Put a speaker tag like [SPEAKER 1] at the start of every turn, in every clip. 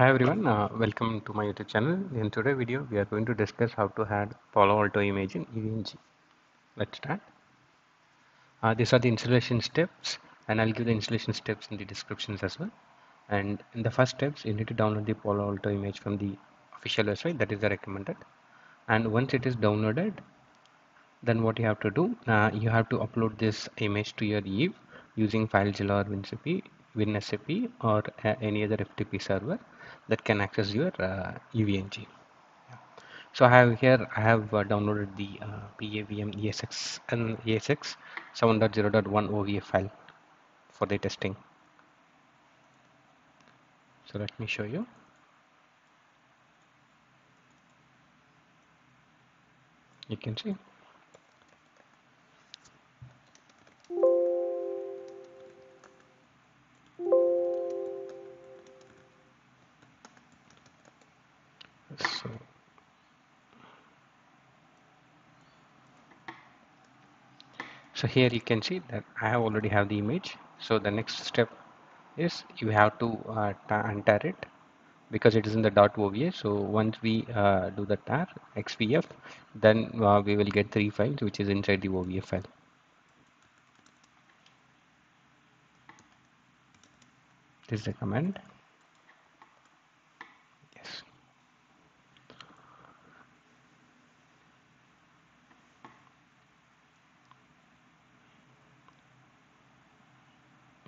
[SPEAKER 1] Hi everyone, uh, welcome to my YouTube channel. In today's video, we are going to discuss how to add Palo Alto image in EVE-NG. Let's start. Uh, these are the installation steps and I'll give the installation steps in the descriptions as well. And in the first steps, you need to download the Palo Alto image from the official website, that is the recommended. And once it is downloaded, then what you have to do, uh, you have to upload this image to your Eve using FileZilla or WinSCP or uh, any other FTP server that can access your uh, EVE-NG. So I have here I have uh, downloaded the uh, PAVM ESX and ESX 7.0.1 OVA file for the testing. So let me show you. You can see so here you can see that I have already have the image. So the next step is you have to uh, untar it because it is in the .ova so once we uh, do the tar xvf then uh, we will get three files which is inside the ova file. This is the command yes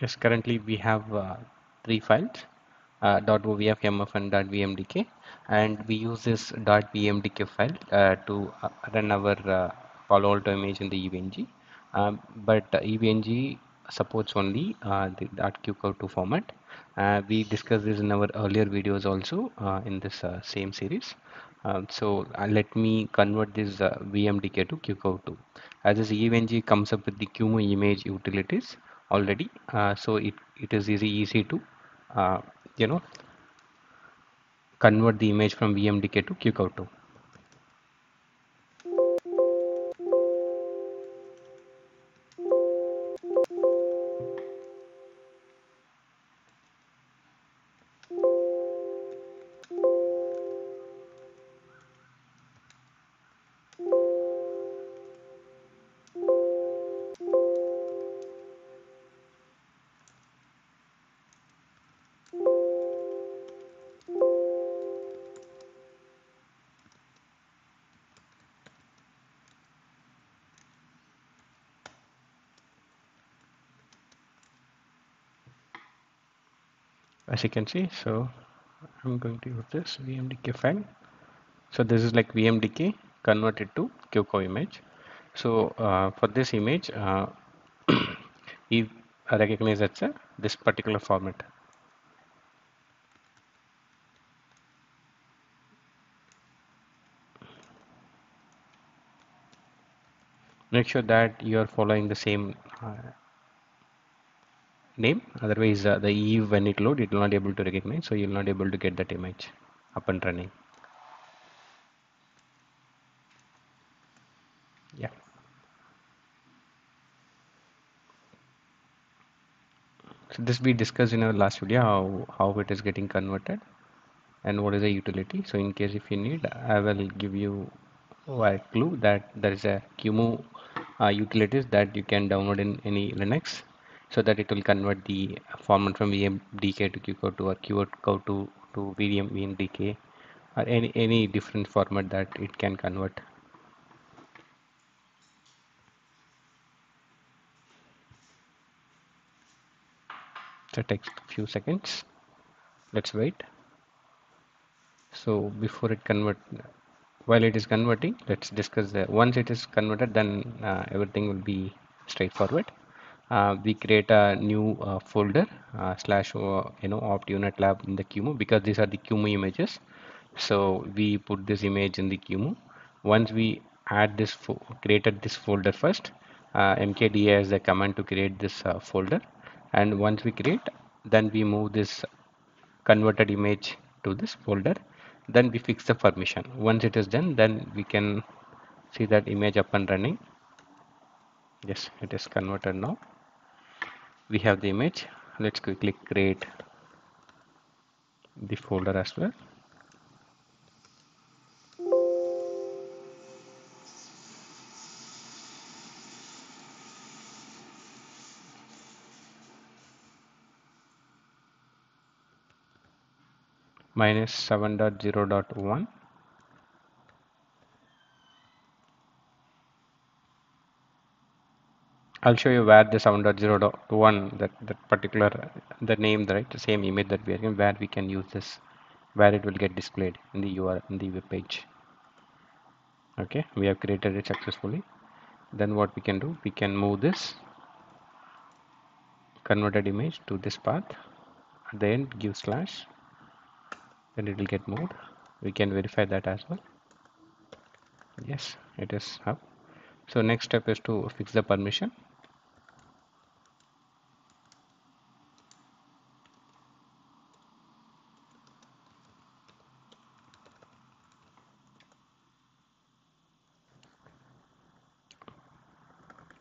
[SPEAKER 1] yes currently we have uh, three files uh, .ovf, and .vmdk and we use this .vmdk file uh, to uh, run our uh, Palo Alto image in the EVE-NG um, but EVE-NG supports only uh, the .qcow2 format. Uh, we discussed this in our earlier videos also in this same series. Um, so let me convert this VMDK to QCOW2 as this EVE-NG comes up with the QEMU image utilities already. Uh, so it, it is easy easy to uh, you know convert the image from VMDK to QCOW2 as you can see. So I'm going to use this VMDK file so this is like VMDK converted to QCOW image. So uh, for this image uh, we recognize that's a this particular format. Make sure that you are following the same uh, name. Otherwise uh, the Eve when it load it will not able to recognize so you will not able to get that image up and running. Yeah. So this we discussed in our last video how, how it is getting converted and what is the utility. So in case if you need I will give you a clue that there is a QEMU uh, utilities that you can download in any Linux so that it will convert the format from VMDK to QCOW2 or QCOW2 to VDM VMDK or any, any different format that it can convert. So it takes a few seconds. Let's wait. So before it convert, while it is converting, let's discuss once it is converted, then uh, everything will be straightforward uh, we create a new uh, folder uh, slash uh, you know opt unetlab in the QEMU because these are the QEMU images. So we put this image in the QEMU once we add this created this folder first uh, mkdir is the command to create this uh, folder. And once we create then we move this converted image to this folder. Then we fix the permission. Once it is done then we can see that image up and running. Yes it is converted now we have the image. Let's quickly create the folder as well. Minus 7.0.1 I'll show you where the 7.0.1 that that particular the name the right the same image that we are in where we can use this where it will get displayed in the URL in the web page. Okay we have created it successfully. Then what we can do we can move this converted image to this path at the end give slash then it will get moved. We can verify that as well. Yes it is up. So next step is to fix the permission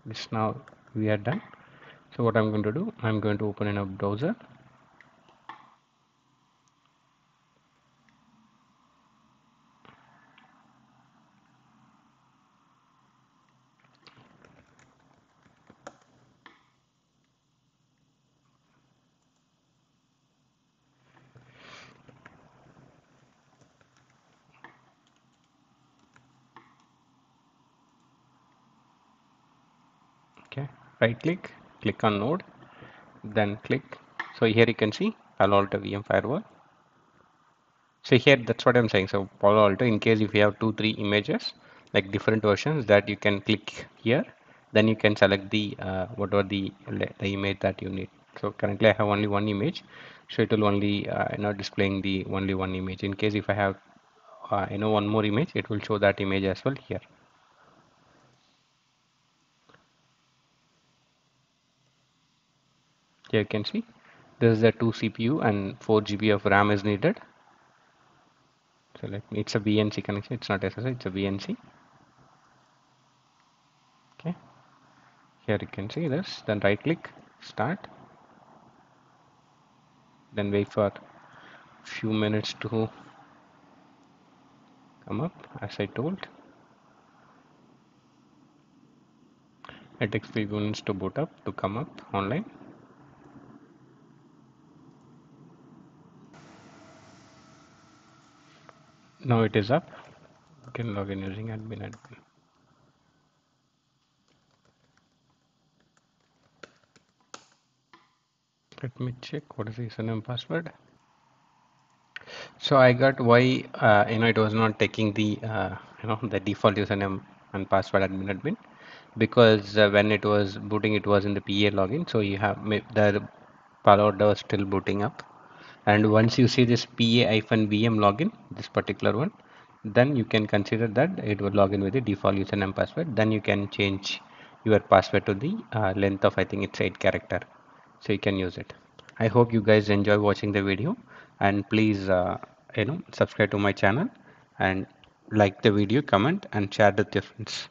[SPEAKER 1] this now we are done. So what I'm going to do I'm going to open in a browser okay right click click on node then click. So here you can see Palo Alto VM firewall. So here that's what I'm saying. So Palo Alto in case if you have two three images like different versions that you can click here. Then you can select the uh, whatever the the image that you need. So currently I have only one image. So it will only uh, know displaying the only one image. In case if I have uh, you know one more image it will show that image as well here here you can see. This is the 2 CPU and 4 GB of RAM is needed. So let me it's a VNC connection it's not SSH it's a VNC okay. Here you can see this then right click start. Then wait for a few minutes to come up as I told. It takes few minutes to boot up to come up online now it is up. You can log in using admin admin let me check what is the username password. So I got why uh, you know it was not taking the uh, you know the default username and password admin admin. Because uh, when it was booting it was in the PA login. So you have the Alto was still booting up and once you see this PA-VM login this particular one then you can consider that it will log in with the default username password. Then you can change your password to the uh, length of I think it's 8 character. So you can use it. I hope you guys enjoy watching the video. And please uh, you know subscribe to my channel and like the video comment and share with your friends